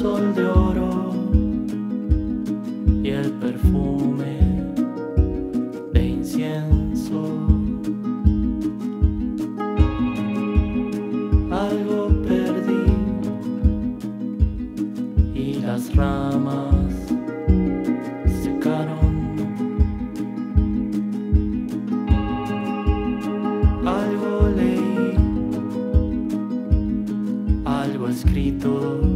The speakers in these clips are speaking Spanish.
sol de oro y el perfume de incienso. Algo perdí y las ramas secaron. Algo leí, algo escrito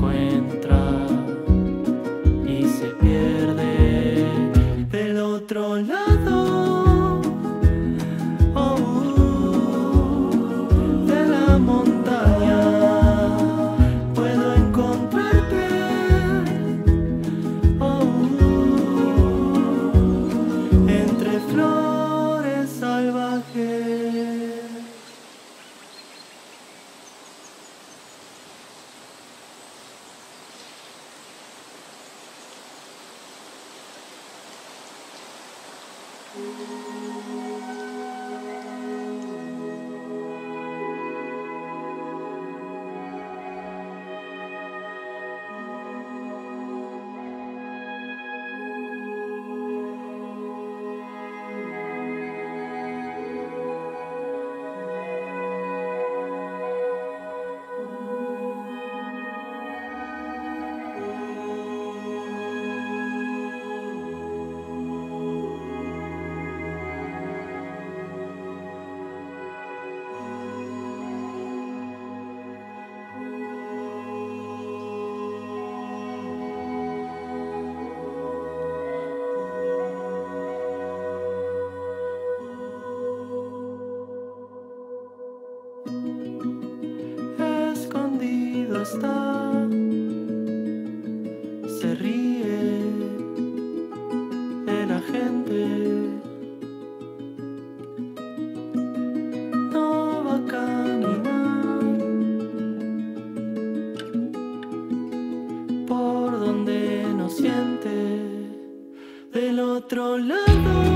consequence. Se ríe de la gente. No va a caminar por donde no siente del otro lado.